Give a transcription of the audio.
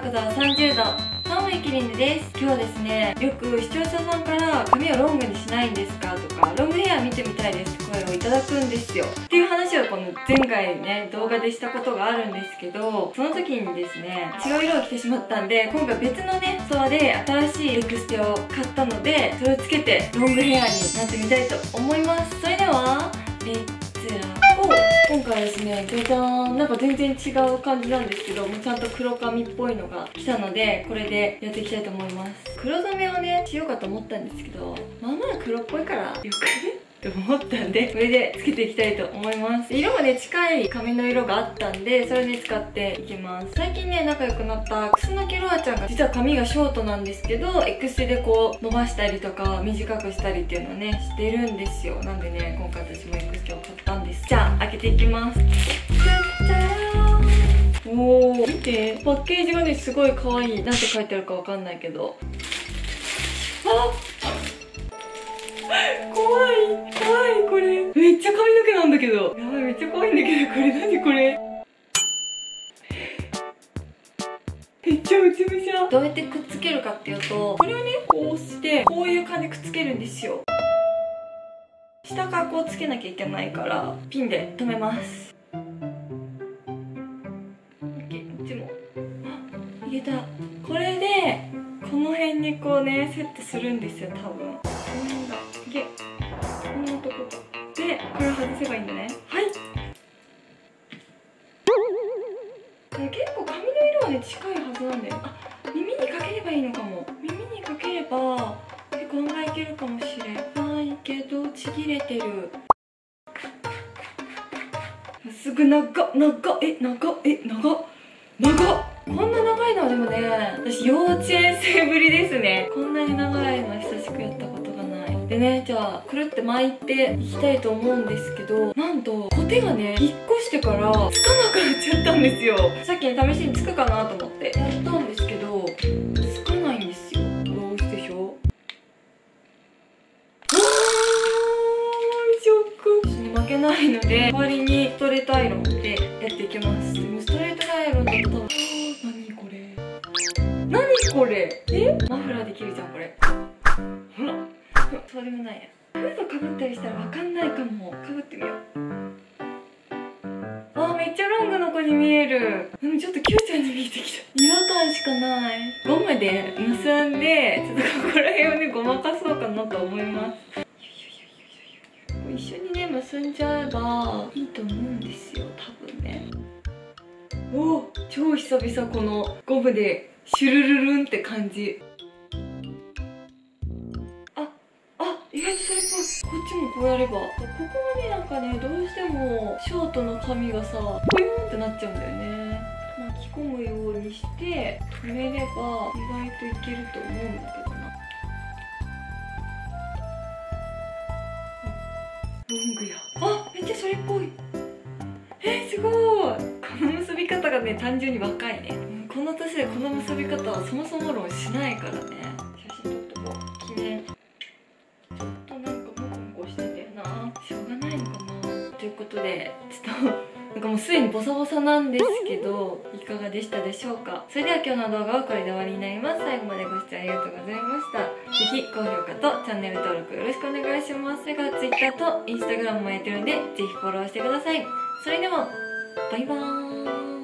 角度30度どうもゆきりんです。今日はですねよく視聴者さんから髪をロングにしないんですかとかロングヘア見てみたいです。って声をいただくんですよ。っていう話をこの前回ね動画でしたことがあるんですけどその時にですね違う色を着てしまったんで今回別のねストアで新しいエクステを買ったのでそれをつけてロングヘアになってみたいと思います。それではレッツ。ラ今回ですねじゃじゃーんなんか全然違う感じなんですけどもうちゃんと黒髪っぽいのが来たのでこれでやっていきたいと思います。黒染めをねしようかと思ったんですけどまあまあ黒っぽいからよくね？って思ったんでこれでつけていきたいと思います。色がね近い髪の色があったんでそれで使っていきます。最近ね仲良くなったクスノロアちゃんが実は髪がショートなんですけどエクステでこう伸ばしたりとか短くしたりっていうのをねしてるんですよ。なんでね今回私もエクステを買ったんです。じゃあ開けていきます。おー見て。パッケージがねすごい可愛い。なんて書いてあるかわかんないけど。あ 怖い。怖いこれ。めっちゃ髪の毛なんだけど。やばいめっちゃ怖いんだけどこれ。何これ？ゃどうやってくっつけるかっていうとこれをねこうしてこういう感じくっつけるんですよ。下からこうつけなきゃいけないからピンで留めます。オッケーこっちも。あいけた。これでこの辺にこうねセットするんですよ多分。この辺だ。いけ。こんなとこでこれ外せばいいんだね。けるかもしれないけどちぎれてる。すぐ長っ長っえ長っえ長っ長っ。こんな長いのはでもね私幼稚園生ぶりですね。こんなに長いのは久しくやったことがない。でねじゃあくるって巻いていきたいと思うんですけどなんとコテがね引っ越してからつかなくなっちゃったんですよ。さっきね試しにつくかなと思ってやったんですいので代わりにストレートアイロンでやっていきます。でもストレートアイロンだと何これ。何これ。え？マフラーできるじゃんこれ。ほら。そうでもないや。フードかぶったりしたらわかんないかも。かぶってみよう。あめっちゃロングの子に見える。でもちょっとキューちゃんに見えてきた。違和感しかない。ゴムで結んでちょっとここら辺をねごまかそうかなと思います。一緒にね結んじゃえばいいと思うんですよ多分ね。おお超久々このゴムでシュルルルンって感じ。ああ意外とそれっぽい。こっちもこうやれば。ここがねなんかねどうしてもショートの髪がさポヨンってなっちゃうんだよね。巻き込むようにして止めれば意外といけると思うんだけど。ロングやあめっちゃそれっぽい。えー、すごい。この結び方がね単純に若いね。うんこの年でこの結び方はそもそも論しないからね。写真撮っとこう。記念ちょっとなんかモコモコしてたよな。しょうがないのかな。ということでちょっとなんかもうすでにボサボサなんですけどいかがでしたでしょうか？それでは今日の動画はこれで終わりになります。最後までご視聴ありがとうございました。是非高評価とチャンネル登録よろしくお願いします。それから Twitter と Instagram もやってるんで是非フォローしてください。それではバイバーイ。